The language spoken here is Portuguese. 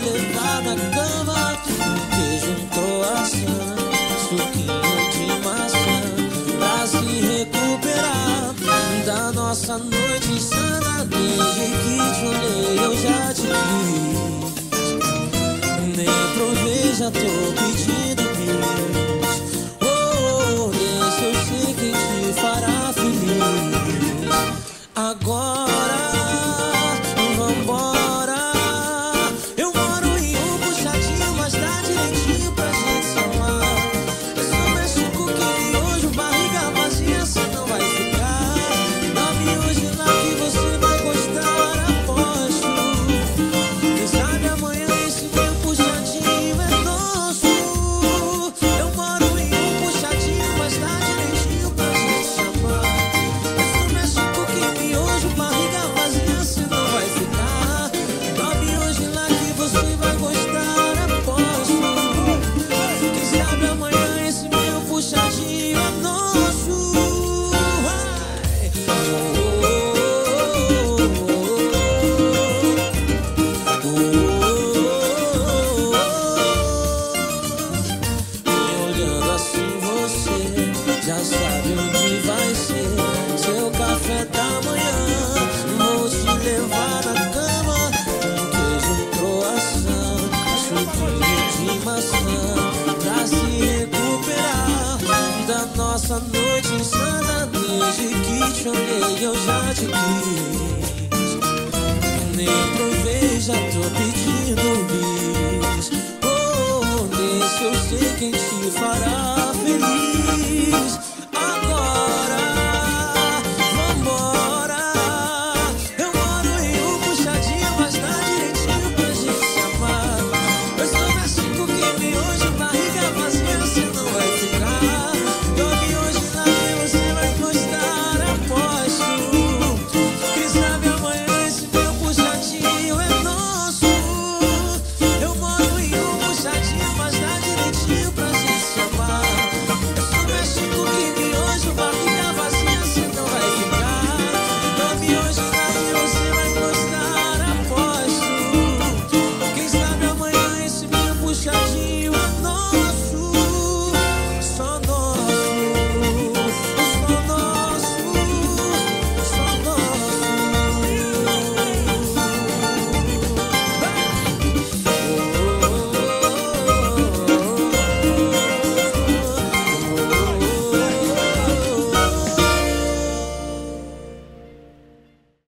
levar na cama. Queijo, um croissant, suquinho de maçã. Pra se recuperar da nossa noite insana. Desde que te olhei, eu já te vi Nem provei, já tô maçã pra se recuperar da nossa noite insana. Desde que te olhei, eu já te quis. Nem provei, já tô pedindo bis. Oh, nesse eu sei quem te fará.